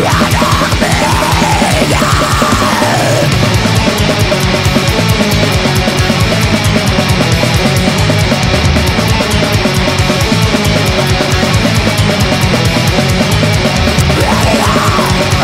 Run up me down now.